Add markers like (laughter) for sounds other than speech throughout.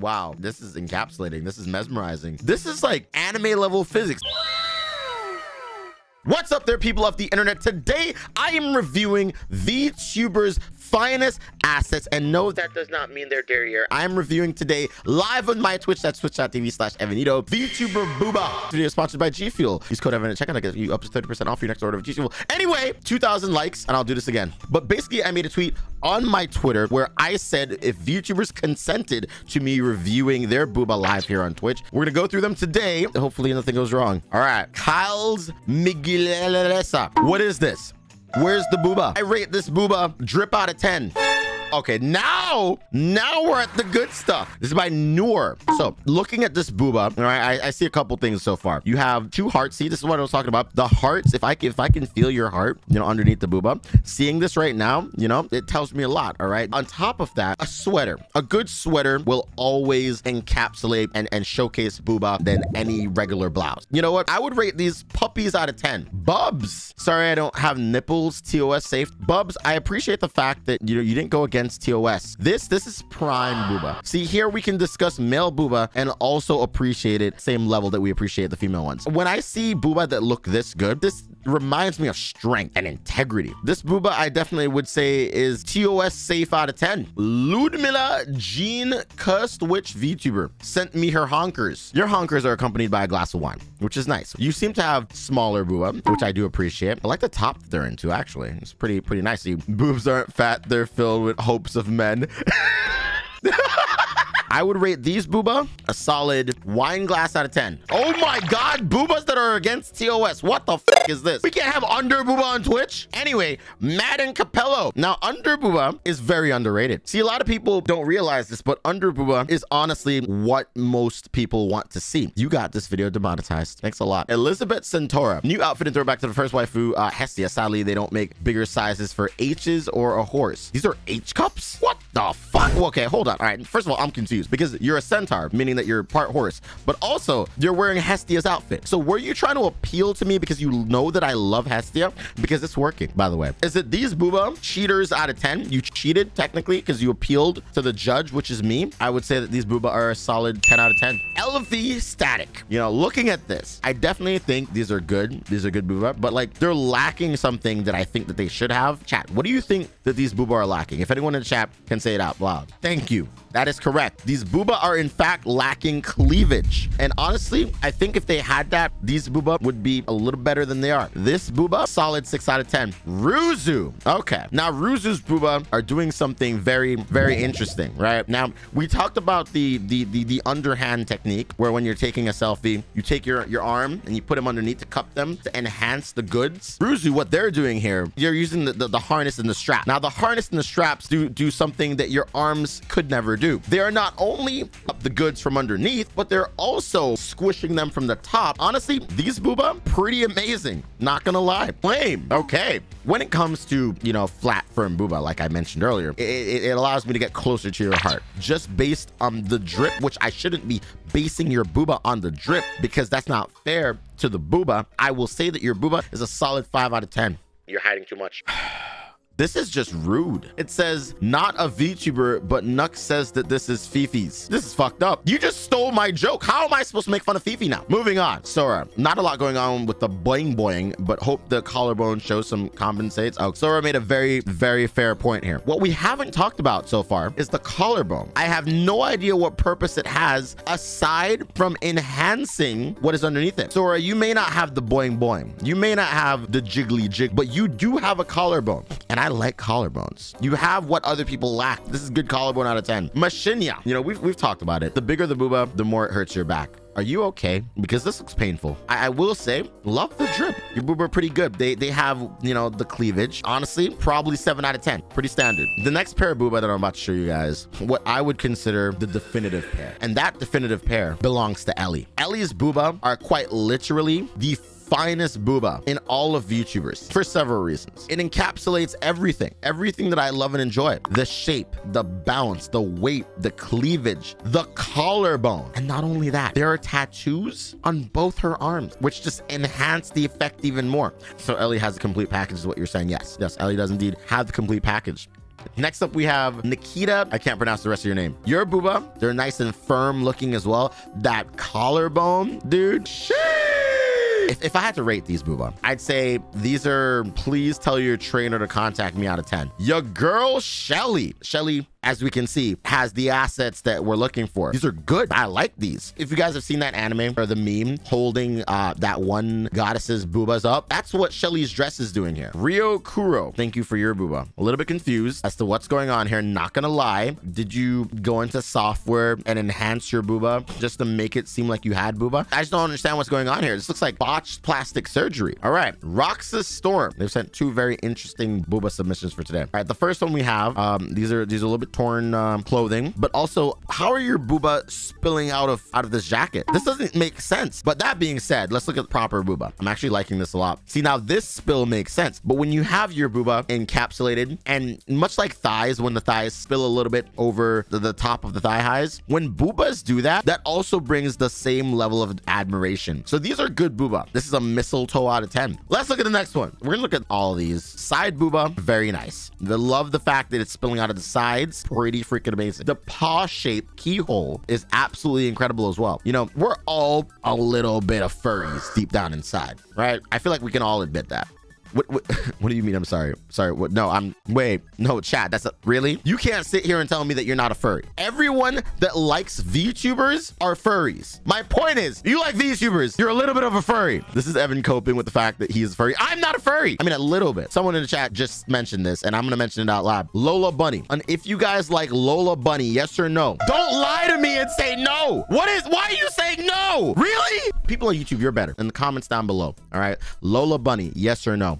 Wow, this is encapsulating. This is mesmerizing. This is like anime level physics. What's up there, people of the internet? Today, I am reviewing VTuber's finest assets. And no, that does not mean they're derriere. I am reviewing today live on my Twitch. That's twitch.tv slash Evanito. VTuber Booba. Video sponsored by G Fuel. Use code Evan at checkout. I get you up to 30% off your next order of G Fuel. Anyway, 2,000 likes, and I'll do this again. But basically, I made a tweet on my Twitter where I said if VTubers consented to me reviewing their Booba live here on Twitch, we're going to go through them today. Hopefully, nothing goes wrong. All right. Kyle's Miguelesa. What is this? Where's the booba? I rate this booba drip out of 10. Okay, now, now we're at the good stuff. This is by Noor. So looking at this booba, all right, I, I see a couple things so far. You have two hearts. See, this is what I was talking about. The hearts, if I can, if I can feel your heart, you know, underneath the booba, seeing this right now, you know, it tells me a lot. All right. On top of that, a sweater. A good sweater will always encapsulate and, and showcase booba than any regular blouse. You know what? I would rate these puppies out of 10. Bubs. Sorry, I don't have nipples. TOS safe. Bubs, I appreciate the fact that, you know, you didn't go against TOS. This, this is prime booba. See, here we can discuss male booba and also appreciate it same level that we appreciate the female ones. When I see booba that look this good, this reminds me of strength and integrity. This booba, I definitely would say is TOS safe out of 10. Ludmilla Jean Cursed Witch VTuber sent me her honkers. Your honkers are accompanied by a glass of wine, which is nice. You seem to have smaller booba, which I do appreciate. I like the top that they're into, actually. It's pretty, pretty nice. See, boobs aren't fat. They're filled with hopes of men. (laughs) I would rate these booba a solid wine glass out of 10. Oh my God, boobas that are against TOS. What the fuck is this? We can't have under booba on Twitch. Anyway, Madden Capello. Now, under booba is very underrated. See, a lot of people don't realize this, but under booba is honestly what most people want to see. You got this video demonetized. Thanks a lot. Elizabeth Centaura. New outfit and throwback to the first waifu, uh, Hestia. Sadly, they don't make bigger sizes for H's or a horse. These are H cups? What the fuck? Okay, hold on. All right. First of all, I'm confused because you're a centaur, meaning that you're part horse, but also you're wearing Hestia's outfit. So were you trying to appeal to me because you know that I love Hestia? Because it's working, by the way. Is it these booba cheaters out of 10? You cheated technically because you appealed to the judge, which is me. I would say that these booba are a solid 10 out of 10. LV static. You know, looking at this, I definitely think these are good. These are good booba, but like they're lacking something that I think that they should have. Chat, what do you think that these booba are lacking? If anyone in the chat can say it out loud. Thank you. That is correct. These booba are in fact lacking cleavage. And honestly, I think if they had that, these booba would be a little better than they are. This booba, solid 6 out of 10. Ruzu. Okay. Now, Ruzu's booba are doing something very, very interesting, right? Now, we talked about the, the, the, the underhand technique where when you're taking a selfie, you take your, your arm and you put them underneath to cup them to enhance the goods. Ruzu, what they're doing here, you're using the, the, the harness and the strap. Now, the harness and the straps do, do something that your arms could never do. They are not only up the goods from underneath, but they're also squishing them from the top. Honestly, these booba, pretty amazing. Not gonna lie. Flame. Okay. When it comes to, you know, flat firm booba, like I mentioned earlier, it, it, it allows me to get closer to your heart. Just based on the drip, which I shouldn't be basing your booba on the drip because that's not fair to the booba. I will say that your booba is a solid 5 out of 10. You're hiding too much. (sighs) (sighs) (sighs) This is just rude. It says, not a VTuber, but Nux says that this is Fifi's. This is fucked up. You just stole my joke. How am I supposed to make fun of Fifi now? Moving on. Sora, not a lot going on with the boing boing, but hope the collarbone shows some compensates. Oh, Sora made a very, very fair point here. What we haven't talked about so far is the collarbone. I have no idea what purpose it has aside from enhancing what is underneath it. Sora, you may not have the boing boing. You may not have the jiggly jig, but you do have a collarbone. And I like collarbones. You have what other people lack. This is good collarbone out of 10. Machinia. You know, we've, we've talked about it. The bigger the booba, the more it hurts your back. Are you okay? Because this looks painful. I, I, will say, love the drip. Your booba are pretty good. They they have, you know, the cleavage. Honestly, probably 7 out of 10. Pretty standard. The next pair of booba that I'm about to show you guys, what I would consider the definitive pair. And that definitive pair belongs to Ellie. Ellie's booba are quite literally the finest booba in all of VTubers for several reasons. It encapsulates everything, everything that I love and enjoy. The shape, the bounce, the weight, the cleavage, the collarbone. And not only that, there are tattoos on both her arms, which just enhance the effect even more. So Ellie has a complete package is what you're saying. Yes, yes, Ellie does indeed have the complete package. Next up, we have Nikita. I can't pronounce the rest of your name. Your booba. They're nice and firm looking as well. That collarbone, dude. If, if I had to rate these, Booba, I'd say these are please tell your trainer to contact me out of 10. Your girl, Shelly. Shelly, as we can see, has the assets that we're looking for. These are good. I like these. If you guys have seen that anime or the meme holding uh, that one goddess's boobas up, that's what Shelly's dress is doing here. Rio Kuro, thank you for your booba. A little bit confused as to what's going on here. Not gonna lie. Did you go into software and enhance your booba just to make it seem like you had booba? I just don't understand what's going on here. This looks like botched plastic surgery. All right, Roxas Storm. They've sent two very interesting booba submissions for today. All right, the first one we have, um, these are these are a little bit torn um, clothing, but also how are your booba spilling out of out of this jacket? This doesn't make sense. But that being said, let's look at proper booba. I'm actually liking this a lot. See, now this spill makes sense, but when you have your booba encapsulated and much like thighs, when the thighs spill a little bit over the, the top of the thigh highs, when boobas do that, that also brings the same level of admiration. So these are good booba. This is a mistletoe out of 10. Let's look at the next one. We're gonna look at all these. Side booba, very nice. The love the fact that it's spilling out of the sides pretty freaking amazing. The paw shaped keyhole is absolutely incredible as well. You know, we're all a little bit of furries deep down inside, right? I feel like we can all admit that. What, what, (laughs) what, do you mean? I'm sorry. Sorry. What? No, I'm wait. No, chat. That's a, really. You can't sit here and tell me that you're not a furry. Everyone that likes VTubers are furries. My point is, you like VTubers. You're a little bit of a furry. This is Evan coping with the fact that he's a furry. I'm not a furry. I mean, a little bit. Someone in the chat just mentioned this, and I'm gonna mention it out loud. Lola Bunny. And if you guys like Lola Bunny, yes or no? Don't lie to me and say no. What is? Why are you saying no? Really? People on YouTube, you're better. In the comments down below. All right. Lola Bunny, yes or no?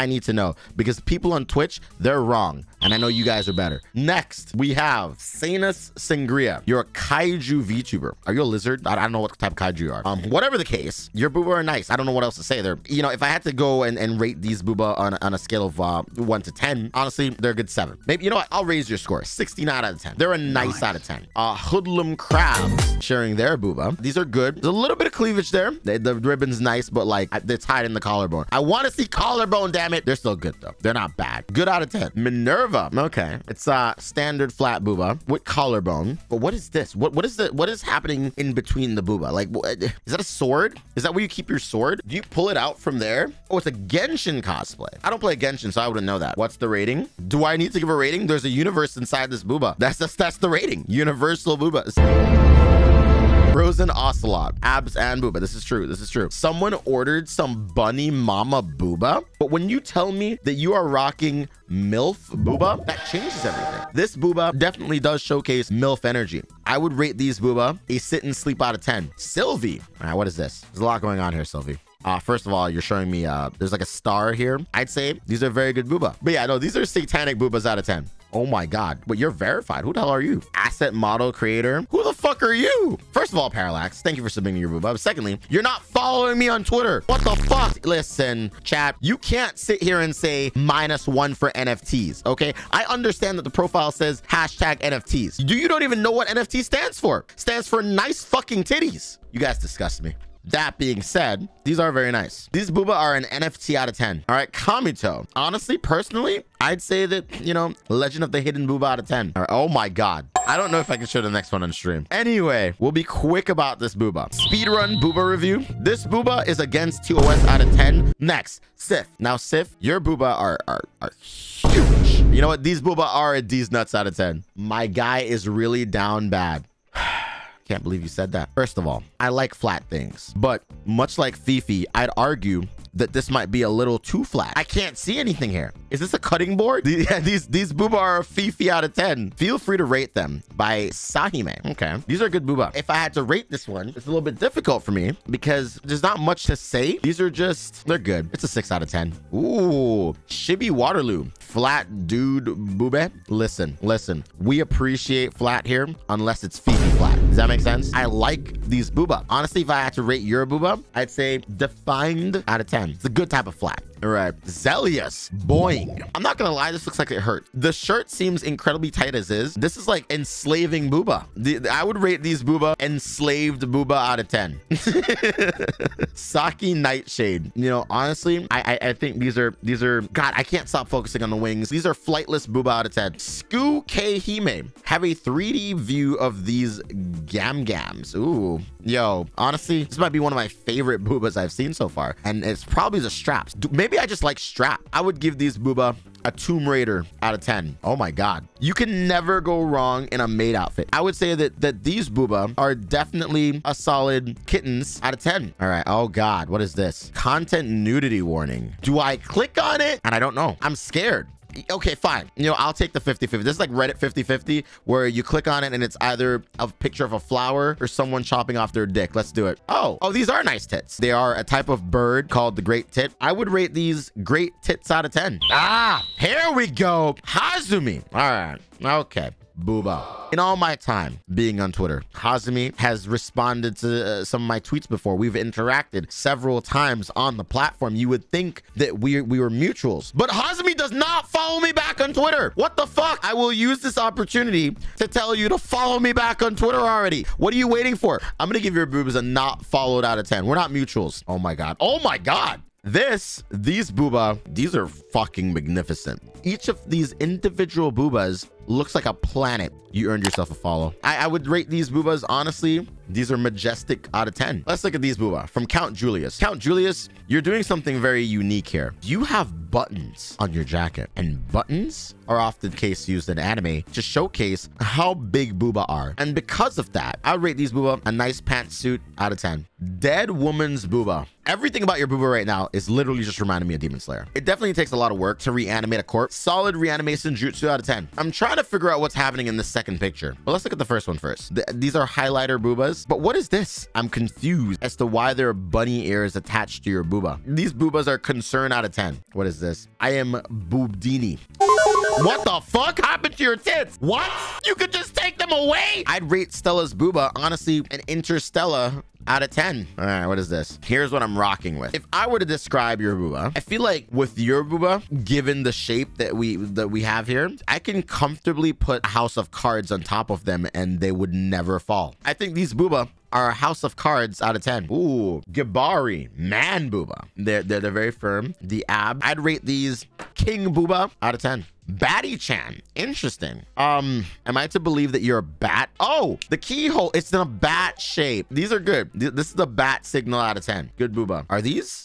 I need to know because people on Twitch, they're wrong. And I know you guys are better. Next, we have Sanus Sangria. You're a kaiju VTuber. Are you a lizard? I don't know what type of kaiju you are. Um, whatever the case, your booba are nice. I don't know what else to say. They're, you know, if I had to go and, and rate these booba on, on a scale of uh, one to 10, honestly, they're a good seven. Maybe, you know what? I'll raise your score. 69 out of 10. They're a nice, nice. out of 10. Uh, Hoodlum Crabs sharing their booba. These are good. There's a little bit of cleavage there. The, the ribbon's nice, but like they're tied in the collarbone. I want to see collarbone, damn it. They're still good though. They're not bad. Good out of 10. Minerva. Okay. It's uh standard flat booba with collarbone. But what is this? What what is the what is happening in between the booba? Like what, is that a sword? Is that where you keep your sword? Do you pull it out from there? Oh, it's a Genshin cosplay. I don't play Genshin, so I wouldn't know that. What's the rating? Do I need to give a rating? There's a universe inside this booba. That's that's, that's the rating. Universal boobas. Frozen Ocelot, abs and booba. This is true. This is true. Someone ordered some bunny mama booba, but when you tell me that you are rocking MILF booba, that changes everything. This booba definitely does showcase MILF energy. I would rate these booba a sit and sleep out of 10. Sylvie. All right, what is this? There's a lot going on here, Sylvie. Uh, first of all, you're showing me uh, there's like a star here. I'd say these are very good booba. But yeah, no, these are satanic boobas out of 10. Oh my God. But you're verified. Who the hell are you? Asset model creator. Who the fuck are you? First of all, Parallax, thank you for submitting your boob. Secondly, you're not following me on Twitter. What the fuck? Listen, chat, you can't sit here and say minus one for NFTs, okay? I understand that the profile says hashtag NFTs. Do you don't even know what NFT stands for? Stands for nice fucking titties. You guys disgust me. That being said, these are very nice. These booba are an NFT out of 10. All right, Kamito. Honestly, personally, I'd say that, you know, Legend of the Hidden Booba out of 10. All right, oh my God. I don't know if I can show the next one on stream. Anyway, we'll be quick about this booba. Speedrun booba review. This booba is against TOS out of 10. Next, Sif. Now, Sif, your booba are, are, are huge. You know what? These booba are a D's nuts out of 10. My guy is really down bad. Can't believe you said that. First of all, I like flat things, but much like Fifi, I'd argue that this might be a little too flat. I can't see anything here. Is this a cutting board? (laughs) Yeah, these these booba are a Fifi out of 10. Feel free to rate them by Sahime. Okay. These are good booba. If I had to rate this one, it's a little bit difficult for me because there's not much to say. These are just, they're good. It's a 6 out of 10. Ooh, Chibi Waterloo. Flat dude booba. Listen, listen. We appreciate flat here unless it's Fifi flat. Does that make sense? I like these booba. Honestly, if I had to rate your booba, I'd say defined out of 10. It's a good type of flat. All right. Zelius. Boing. I'm not gonna lie, this looks like it hurt. The shirt seems incredibly tight as is. This is like enslaving Booba. The, I would rate these Booba enslaved Booba out of 10. (laughs) Saki Nightshade. You know, honestly, I, I, I think these are these are God. I can't stop focusing on the wings. These are flightless Booba out of 10. Sku K Hime. Have a 3D view of these Gam Gams. Ooh, yo. Honestly, this might be one of my favorite Boobas I've seen so far, and it's probably the straps. Maybe I just like strap. I would give these Booba a Tomb Raider out of 10. Oh my God. You can never go wrong in a maid outfit. I would say that, that these booba are definitely a solid kittens out of 10. All right. Oh God. What is this? Content nudity warning. Do I click on it? And I don't know. I'm scared okay, fine. You know, I'll take the 50-50. This is like Reddit 50-50 where you click on it and it's either a picture of a flower or someone chopping off their dick. Let's do it. Oh, oh, these are nice tits. They are a type of bird called the great tit. I would rate these great tits out of 10. Ah, here we go. Hazumi. All right. Okay. Booba. In all my time being on Twitter, Hazumi has responded to uh, some of my tweets before. We've interacted several times on the platform. You would think that we, we were mutuals, but Hazumi does not follow me back on Twitter. What the fuck? I will use this opportunity to tell you to follow me back on Twitter already. What are you waiting for? I'm going to give your boobs a not followed out of 10. We're not mutuals. Oh my God. Oh my God. This, these booba, these are fucking magnificent. Each of these individual boobas looks like a planet. You earned yourself a follow. I, I, would rate these boobas, honestly, these are majestic out of 10. Let's look at these booba from Count Julius. Count Julius, you're doing something very unique here. You have buttons on your jacket and buttons are often case used in anime to showcase how big booba are. And because of that, I rate these booba a nice pantsuit out of 10. Dead woman's booba. Everything about your booba right now is literally just reminding me of Demon Slayer. It definitely takes a lot of work to reanimate a corpse. Solid reanimation jutsu out of 10. I'm trying to figure out what's happening in the second picture. But let's look at the first one first. Th these are highlighter boobas. But what is this? I'm confused as to why there are bunny ears attached to your booba. These boobas are concern out of 10. What is this? I am boobdini. What the fuck happened to your tits? What? You could just take them away? I'd rate Stella's booba, honestly, an Interstella out of 10. All right, what is this? Here's what I'm rocking with. If I were to describe your booba, I feel like with your booba, given the shape that we that we have here, I can comfortably put a house of cards on top of them and they would never fall. I think these booba are a house of cards out of 10. Ooh, Gibari, man booba. They're, they're, they're very firm. The ab, I'd rate these king booba out of 10. Batty Chan. Interesting. Um, am I to believe that you're a bat? Oh, the keyhole. It's in a bat shape. These are good. This is the bat signal out of 10. Good booba. Are these?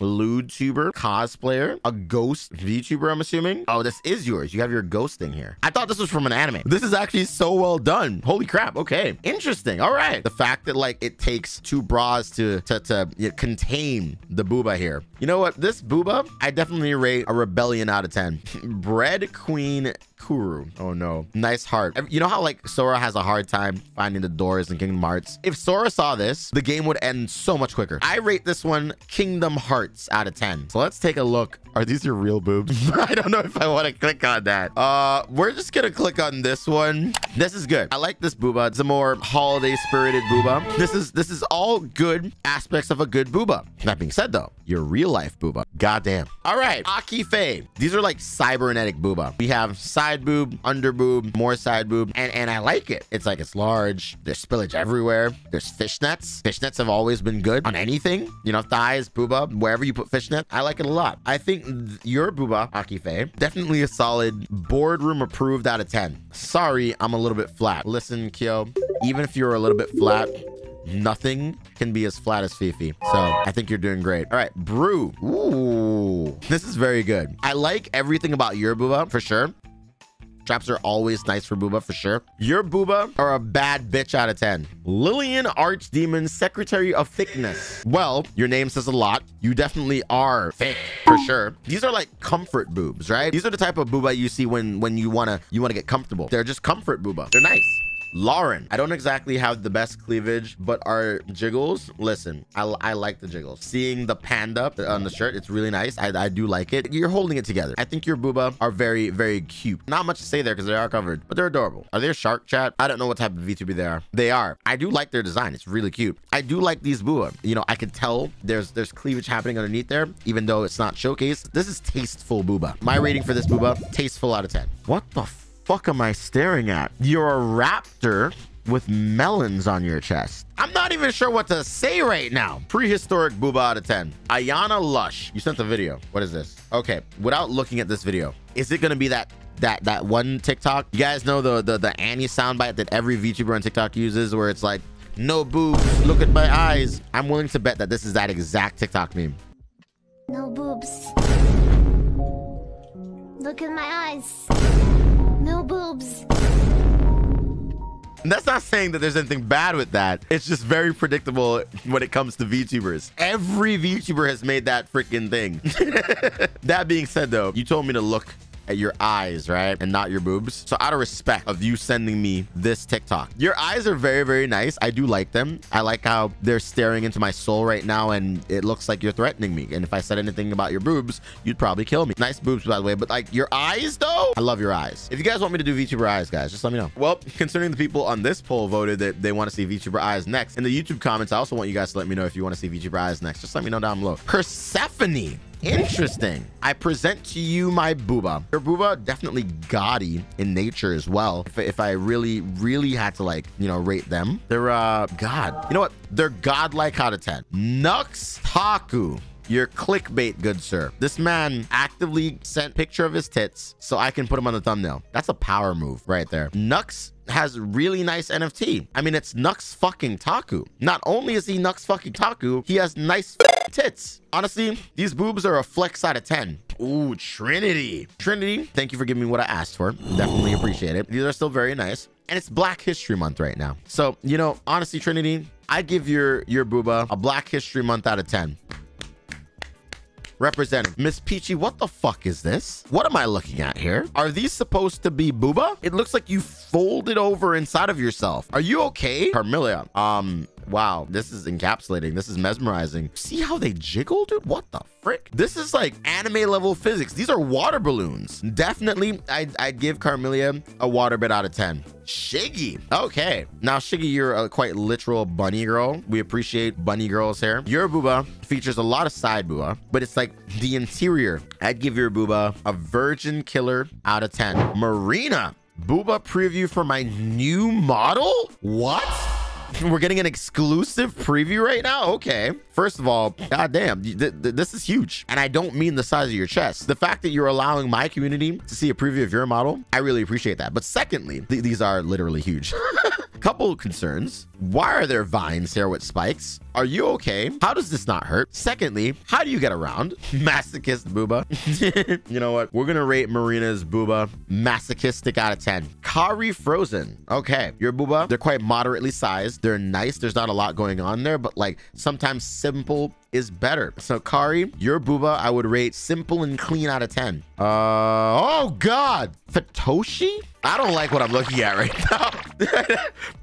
Lewd tuber, cosplayer, a ghost VTuber, I'm assuming. Oh, this is yours. You have your ghost thing here. I thought this was from an anime. This is actually so well done. Holy crap. Okay. Interesting. All right. The fact that like it takes two bras to, to, to contain the booba here. You know what? This booba, I definitely rate a rebellion out of 10. (laughs) Bread Queen Kuru. Oh no. Nice heart. You know how like Sora has a hard time finding the doors in Kingdom Hearts? If Sora saw this, the game would end so much quicker. I rate this one Kingdom Hearts out of 10. So let's take a look. Are these your real boobs? (laughs) I don't know if I want to click on that. Uh, we're just gonna click on this one. This is good. I like this booba. It's a more holiday spirited booba. This is this is all good aspects of a good booba. That being said though, your real life booba. Goddamn. All right, Aki Faye. These are like cybernetic booba. We have side boob, under boob, more side boob, and, and I like it. It's like it's large. There's spillage everywhere. There's fishnets. Fishnets have always been good on anything. You know, thighs, booba, wherever you put fishnet. I like it a lot. I think your booba, Aki Faye, definitely a solid boardroom approved out of 10. Sorry, I'm a little bit flat. Listen, Kyo, even if you're a little bit flat, nothing can be as flat as Fifi. So I think you're doing great. All right, Brew. Ooh, this is very good. I like everything about your booba for sure. Traps are always nice for Booba for sure. Your Booba are a bad bitch out of 10. Lillian Archdemon, Secretary of Thickness. Well, your name says a lot. You definitely are thick for sure. These are like comfort boobs, right? These are the type of booba you see when when you wanna you wanna get comfortable. They're just comfort booba. They're nice. Lauren. I don't exactly have the best cleavage, but our jiggles, listen, I, I like the jiggles. Seeing the panda on the shirt, it's really nice. I, I do like it. You're holding it together. I think your booba are very, very cute. Not much to say there because they are covered, but they're adorable. Are they a shark chat? I don't know what type of VTuber they are. They are. I do like their design. It's really cute. I do like these booba. You know, I can tell there's there's cleavage happening underneath there, even though it's not showcased. This is tasteful booba. My rating for this booba, tasteful out of 10. What the fuck am I staring at? You're a raptor with melons on your chest. I'm not even sure what to say right now. Prehistoric booba out of 10. Ayana Lush. You sent the video. What is this? Okay. Without looking at this video, is it to be that that that one TikTok? You guys know the the, the Annie soundbite that every VTuber on TikTok uses where it's like, no boobs, look at my eyes. I'm willing to bet that this is that exact TikTok meme. No boobs. Look at my eyes. Boobs. That's not saying that there's anything bad with that. It's just very predictable when it comes to VTubers. Every VTuber has made that freaking thing. (laughs) that being said, though, you told me to look at your eyes, right? And not your boobs. So out of respect of you sending me this TikTok, your eyes are very, very nice. I do like them. I like how they're staring into my soul right now and it looks like you're threatening me. And if I said anything about your boobs, you'd probably kill me. Nice boobs, by the way. But like your eyes though, I love your eyes. If you guys want me to do VTuber eyes, guys, just let me know. Well, (laughs) considering the people on this poll voted that they want to see VTuber eyes next, in the YouTube comments, I also want you guys to let me know if you want to see VTuber eyes next. Just let me know down below. Persephone. Interesting. I present to you my booba. Your booba definitely gaudy in nature as well. If, if I really, really had to like, you know, rate them, they're uh God. You know what? They're godlike out of 10. Nux Taku. You're clickbait, good sir. This man actively sent picture of his tits so I can put him on the thumbnail. That's a power move right there. Nux has really nice NFT. I mean, it's Nux fucking Taku. Not only is he Nux fucking Taku, he has nice tits. Honestly, these boobs are a flex out of 10. Ooh, Trinity. Trinity, thank you for giving me what I asked for. Definitely appreciate it. These are still very nice. And it's Black History Month right now. So, you know, honestly, Trinity, I give your your booba a Black History Month out of 10. Representative. Miss Peachy, what the fuck is this? What am I looking at here? Are these supposed to be booba? It looks like you folded over inside of yourself. Are you okay? Carmilla, um, Wow, this is encapsulating. This is mesmerizing. See how they jiggle, dude? What the frick? This is like anime level physics. These are water balloons. Definitely, I'd, I'd give Carmelia a water bit out of 10. Shiggy. Okay. Now, Shiggy, you're a quite literal bunny girl. We appreciate bunny girls here. Your booba features a lot of side booba, but it's like the interior. I'd give your booba a virgin killer out of 10. Marina. Booba preview for my new model? What? (laughs) We're getting an exclusive preview right now? Okay. First of all, goddamn, th th this is huge. And I don't mean the size of your chest. The fact that you're allowing my community to see a preview of your model, I really appreciate that. But secondly, th these are literally huge. (laughs) Couple of concerns. Why are there vines here with spikes? Are you okay? How does this not hurt? Secondly, how do you get around? (laughs) Masochist booba. (laughs) you know what? We're gonna rate Marina's booba masochistic out of 10. Kari Frozen. Okay, your booba, they're quite moderately sized. They're nice. There's not a lot going on there, but like sometimes simple is better. So Kari, your booba, I would rate simple and clean out of 10. Uh, oh God, Fatoshi? I don't like what I'm looking at right now. (laughs)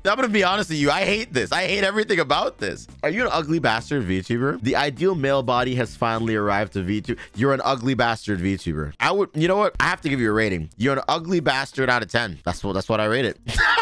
I'm gonna be honest with you. I hate this. I hate everything about this. Are you an ugly bastard VTuber? The ideal male body has finally arrived to VTuber. You're an ugly bastard VTuber. I would, you know what? I have to give you a rating. You're an ugly bastard out of 10. That's what, that's what I rate it. (laughs)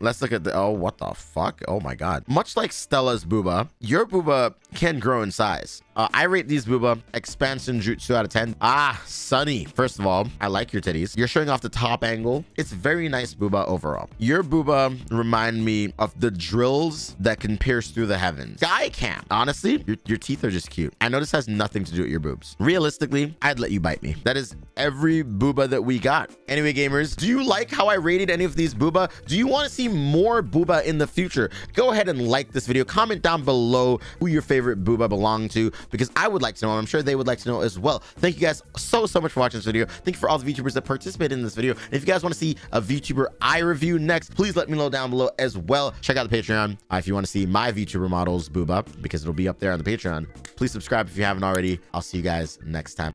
Let's look at the, oh, what the fuck? Oh my God. Much like Stella's booba, your booba can grow in size. Uh, I rate these booba expansion jutsu out of 10. Ah, Sunny. First of all, I like your titties. You're showing off the top angle. It's very nice booba overall. Your booba remind me of the drills that can pierce through the heavens. Sky Camp. Honestly, your, your teeth are just cute. I know this has nothing to do with your boobs. Realistically, I'd let you bite me. That is every booba that we got. Anyway, gamers, do you like how I rated any of these booba? Do you want to see more booba in the future? Go ahead and like this video. Comment down below who your favorite booba belonged to because I would like to know. I'm sure they would like to know as well. Thank you guys so, so much for watching this video. Thank you for all the VTubers that participated in this video. And if you guys want to see a VTuber I review next, please let me know down below as well. Check out the Patreon uh, if you want to see my VTuber models boob up because it'll be up there on the Patreon. Please subscribe if you haven't already. I'll see you guys next time.